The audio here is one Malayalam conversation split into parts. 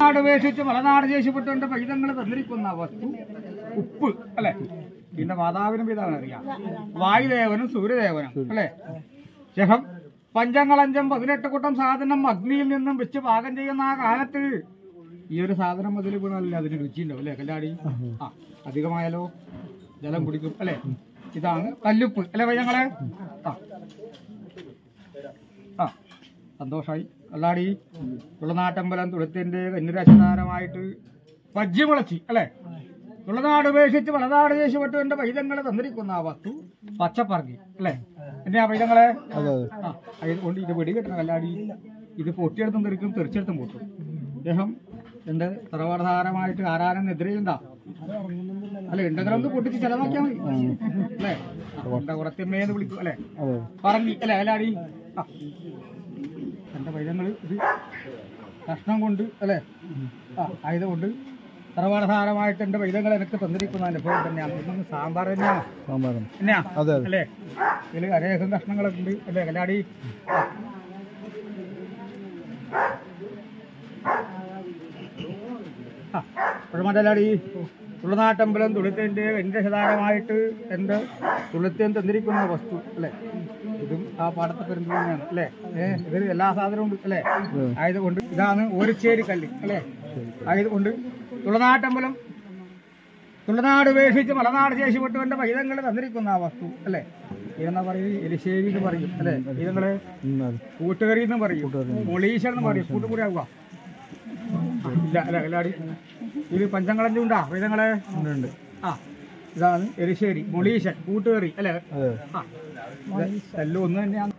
നാട് ഉപേക്ഷിച്ച് മലനാട് ശേഷിപ്പെട്ടുകൊണ്ട് പൈതങ്ങൾ തന്നിരിക്കുന്ന വസ്തു ഉപ്പ് അല്ലെ? പിന്നെ മാതാവിനും പിതാവിനും അറിയാം. വായുദേവനും സൂര്യദേവനും അല്ലെ? ശേഷം പഞ്ചങ്ങളഞ്ചം പതിനെട്ട് കൂട്ടം സാധനം അഗ്നിയിൽ നിന്നും വെച്ച് പാകം ചെയ്യുന്ന ആ കാലത്ത് ഈ ഒരു സാധനം മുതൽ വീണല്ലേ അതിന് രുചിയുണ്ടാവും അല്ലെ? കല്ലാടി ആ അധികമായാലോ? ജലം കുടിക്കും അല്ലെ? ഇതാണ് കല്ലുപ്പ് അല്ലെ പയ്യങ്ങളെ? ആ. ആ സന്തോഷമായി കല്ലാടി തുളനാട്ടമ്പലം തുളത്തിന്റെ കന്നിരാശധാരമായിട്ട് പജ്ജി മുളച്ചി അല്ലെ? തുളനാട് ഉപേക്ഷിച്ച് വളനാട് ദേശപ്പെട്ടു എന്റെ പൈതങ്ങളെ തന്നിരിക്കുന്ന ആ വസ്തു പച്ചപ്പറങ്ങി അല്ലെ? പൈതങ്ങളെ? ആ അതുകൊണ്ട് ഇത് വെടി കെട്ടണം കല്ലാടി ഇത് പൊട്ടിയെടുത്തും തെറിക്കും തെറിച്ചെടുത്തും പൊട്ടും. അദ്ദേഹം എന്റെ തറവാടധാരമായിട്ട് ആരാനെതിരെയുണ്ടാ അല്ല ഉണ്ടെങ്കിലും ഒന്ന് പൊട്ടിച്ച് ചെലവാക്കിയാൽ മതി. അല്ലേ? എന്റെ കുറച്ചമ്മേന്ന് വിളിക്കും അല്ലെ? പറഞ്ഞു അല്ലെ? കല്ലാടി ആ എന്റെ പൈതങ്ങൾ ഇത് കഷ്ണം കൊണ്ട് അല്ലേ? ആ ആയതുകൊണ്ട് തറവാടധാരമായിട്ട് എന്റെ പൈതങ്ങൾ എനിക്ക് തന്നിരിക്കുന്ന അനുഭവം തന്നെയാണ്. ഇതൊന്ന് സാമ്പാർ തന്നെയാണ്? തന്നെയാ? അല്ലേ? ഇതിൽ അനേകം കഷ്ണങ്ങളൊക്കെ ഉണ്ട്. അല്ലേ കല്ലാടി? കുഴമല്ലാടി തുളുനാട്ടമ്പലം തുളുത്തിന്റെ എന്റെ എന്റെ എന്റെ തുളുത്തേൻ തന്നിരിക്കുന്ന വസ്തു അല്ലേ? ഇതും ആ പാടത്തെ പെരുന്തു തന്നെയാണ് അല്ലേ? ഇതിൽ എല്ലാ സാധനവും ഉണ്ട് അല്ലേ? ആയതുകൊണ്ട് ഇതാണ് ഓരിച്ചേരി കല്ല് അല്ലേ? ആയതുകൊണ്ട് തുളനാട്ടമ്പലം തുളനാട് ഉപേക്ഷിച്ച് മലനാട് ശേഷിപ്പെട്ടവന്റെ പൈതങ്ങൾ തന്നിരിക്കുന്ന ആ വസ്തു അല്ലേ? ഇതെന്നാ പറയും? എലിശ്ശേരി എന്ന് പറയും അല്ലേ? ഇതങ്ങൾ കൂട്ടുകറി എന്ന് പറയും മൊളീശ എന്ന് പറയും കൂട്ടുകൂടി ആവുക. ഇല്ല അല്ല എല്ലാടി ഇത് പഞ്ചങ്ങളഞ്ചും ഉണ്ടാ പൈതങ്ങളെ? ഉണ്ട് ആ ഇതാണ് എരിശ്ശേരി മൊളീശൻ കൂട്ടുകറി അല്ലേ? ആ എല്ലാം ഒന്ന് തന്നെയാണ്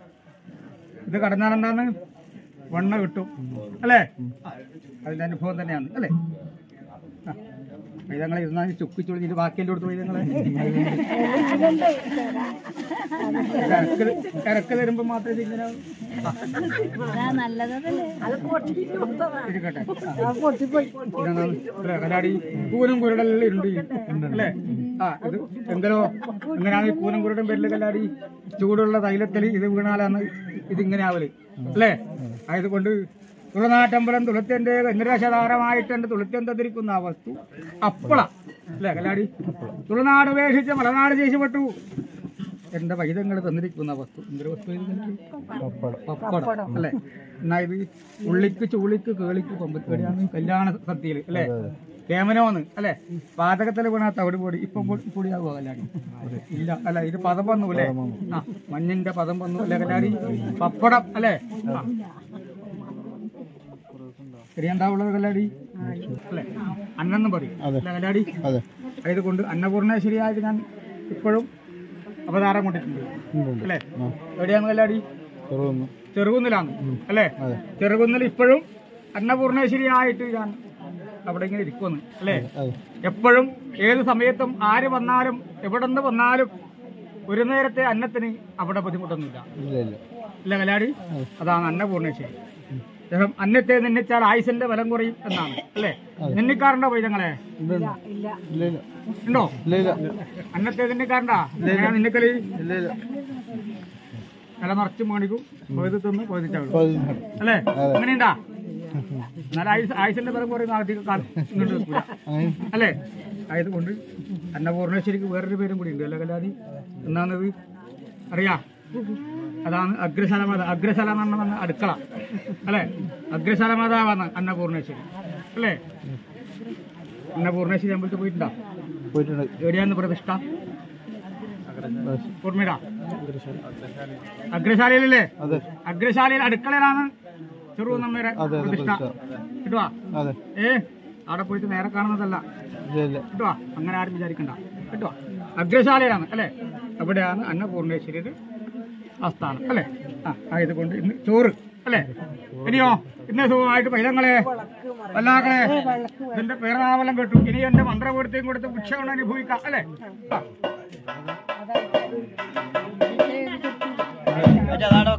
ഇത് കടന്നാൽ എന്താണ് വണ്ണ കിട്ടും അല്ലേ അതിന്റെ അനുഭവം തന്നെയാണ് അല്ലേ വൈദങ്ങളെ ഇരുന്നാൽ ചുക്കിച്ചൊളിഞ്ഞിട്ട് ബാക്കിയെല്ലാം കൊടുത്തു വൈദങ്ങളെ കരക്ക് തരുമ്പോ മാത്രമേ ഇങ്ങനെ ഇരിക്കട്ടെ കൂനും കുരുടെല്ലാം ഉണ്ട് അല്ലേ ആ ഇത് എന്തോ എങ്ങനെയാണ് ഈ പൂനം കുരുടൻ പേരിൽ കല്ലാടി ചൂടുള്ള തൈലത്തിൽ ഇത് വീണാലാണ് ഇതിങ്ങനെ ആവൽ. അല്ലേ? ആയതുകൊണ്ട് തുളനാട്ടമ്പലം തുളത്തിന്റെ കന്നിരാശധാരമായിട്ട് എന്റെ തുളത്തെന്തതിരിക്കുന്ന ആ വസ്തു അപ്പള. അല്ലേ കല്ലാടി? തുളനാട് ഉപേക്ഷിച്ച് മലനാട് ശേഷിപ്പെട്ടു. എന്റെ വൈദ്യങ്ങൾ തന്നിരിക്കുന്ന വസ്തു. എന്തൊരു വസ്തു ഇത് നിനക്ക്? പപ്പടം. അല്ലെ? എന്നാ ഇത് ഉള്ളിക്ക് ചൂളിക്ക് കേളിക്ക് കൊമ്പത്തേടിയാണ് കല്യാണ സദ്യയിൽ. അല്ലെ? കേമനോന്ന് അല്ലെ? പാചകത്തിൽ വീണ തവിട് പൊടി. ഇപ്പൊ പൊടിയാകുമോ കല്യാണി ഇല്ല അല്ല ഇത് പദം വന്നു അല്ലേ? ആ മഞ്ഞിന്റെ പദം വന്നു അല്ലെ കല്യാണി പപ്പടം അല്ലെ. ശരിയുണ്ടാവുള്ളത് കല്ലാടി? അല്ലെ? അന്നെന്ന് പറയും അല്ലെ കല്ലാടി? ആയതുകൊണ്ട് അന്നപൂർണേശ്വരിയായിട്ട് ഞാൻ ഇപ്പോഴും അവതാരം കൊണ്ടിട്ടുണ്ട് അല്ലേ? എവിടെയാണ് കല്ലാടി? ചെറുകുന്നിലാണ് അല്ലേ? ചെറുകുന്നിൽ ഇപ്പോഴും അന്നപൂർണേശ്വരി ആയിട്ട് ഞാൻ അവിടെ ഇങ്ങനെ ഇരിക്കുന്നു അല്ലേ? എപ്പോഴും ഏത് സമയത്തും ആര് വന്നാലും എവിടെ നിന്ന് വന്നാലും ഒരു നേരത്തെ അന്നത്തിന് അവിടെ ബുദ്ധിമുട്ടൊന്നുമില്ല. ഇല്ല കലാടി അതാണ് അന്നപൂർണേശ്വരി അദ്ദേഹം അന്നത്തെ നിന്നിച്ചാൽ ആയുസിന്റെ ബലം കുറയും എന്നാണ് അല്ലേ? നിന്നിക്കാറുണ്ടോ പൈതങ്ങളെ? ഉണ്ടോ? അന്നത്തെ നിന്നിക്കാറുണ്ടാ? നിന്നിക്കൽ? നില നിറച്ച് മേടിക്കും പോയത് തിന്ന് പോയതിച്ചാവും അല്ലേ? അങ്ങനെയുണ്ടാ? എന്നാൽ ആയുസ് ആയുസിന്റെ ബലം കുറേ ഇങ്ങോട്ട് വെക്കൂല അല്ലേ? ആയതുകൊണ്ട് അന്നപൂർണേശ്വരിക്ക് വേറൊരു പേരും കൂടി ഉണ്ട്. അല്ല കല്ലാതി എന്താണത്? അറിയാ? അതാണ് അഗ്രശലമാത അഗ്രശാല എന്ന് പറഞ്ഞ അടുക്കള. അല്ലേ? അഗ്രശലമാതാവാണ് അന്നപൂർണേശ്വരി. അല്ലേ? അന്നപൂർണേശ്വരി അമ്പലത്തിൽ പോയിട്ടുണ്ടോ? പോയിട്ടുണ്ട്. എവിടെയാന്ന് പ്രതിഷ്ഠ? ഓർമ്മയിടാ അഗ്രശാലയിലല്ലേ? അഗ്രശാലയിൽ അടുക്കളയിലാണ് ചെറു നമ്മയുടെ അതെ, അതെ, പ്രതിഷ്ഠ. കിട്ടുവാ ഏ അവിടെ പോയിട്ട് നേരെ കാണുന്നതല്ല. കിട്ടുവാ അങ്ങനെ ആരും വിചാരിക്കണ്ട. കിട്ടുവാ അഗ്രശാലയിലാണ് അല്ലേ? അവിടെയാണ് അന്നപൂർണേശ്വരിയുടെ ആസ്ഥാനം അല്ലേ? ആ ആയതുകൊണ്ട് ഇന്ന് ചോറ് അല്ലേ? ഇനിയോ? ഇന്ന് സുഖമായിട്ട് പൈതങ്ങളെ വല്ലാകളെ ഇതിന്റെ പേരാവലം കേട്ടു. ഇനി എന്റെ മന്ത്രപൂർത്തിയും കൊടുത്ത് ഉച്ചകൊണ്ട് അനുഭവിക്കാം അല്ലേ? ആ. അതാടോ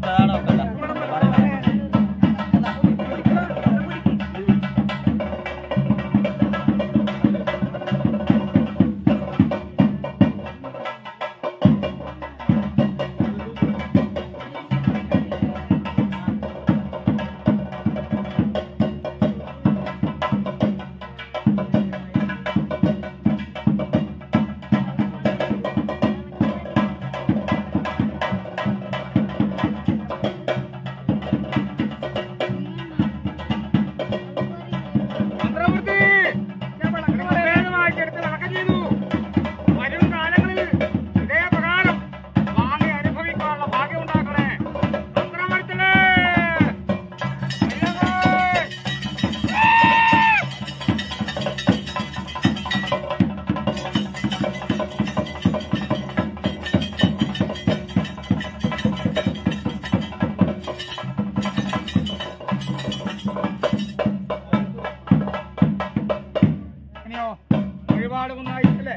വഴിപാടും ഒന്നായി അല്ലേ